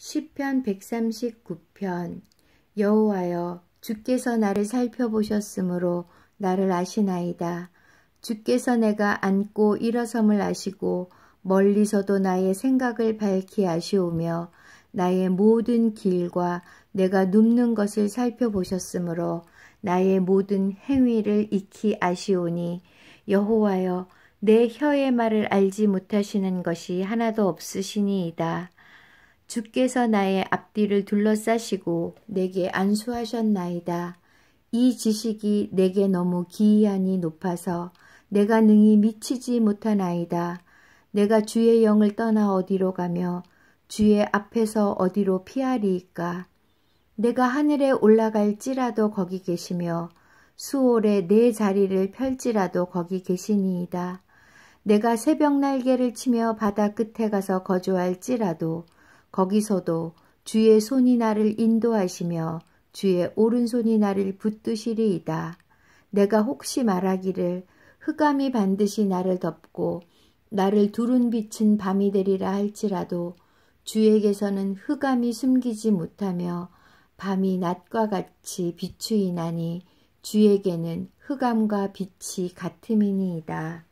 시편 139편 여호와여 주께서 나를 살펴보셨으므로 나를 아시나이다. 주께서 내가 앉고 일어섬을 아시고 멀리서도 나의 생각을 밝히 아시오며 나의 모든 길과 내가 눕는 것을 살펴보셨으므로 나의 모든 행위를 익히 아시오니 여호와여 내 혀의 말을 알지 못하시는 것이 하나도 없으시니이다. 주께서 나의 앞뒤를 둘러싸시고 내게 안수하셨나이다. 이 지식이 내게 너무 기이하니 높아서 내가 능히 미치지 못하나이다. 내가 주의 영을 떠나 어디로 가며 주의 앞에서 어디로 피하리이까. 내가 하늘에 올라갈지라도 거기 계시며 수월에 내 자리를 펼지라도 거기 계시니이다. 내가 새벽 날개를 치며 바다 끝에 가서 거주할지라도 거기서도 주의 손이 나를 인도하시며 주의 오른손이 나를 붙드시리이다. 내가 혹시 말하기를 흑암이 반드시 나를 덮고 나를 두른 빛은 밤이 되리라 할지라도 주에게서는 흑암이 숨기지 못하며 밤이 낮과 같이 비추이나니 주에게는 흑암과 빛이 같음이니이다.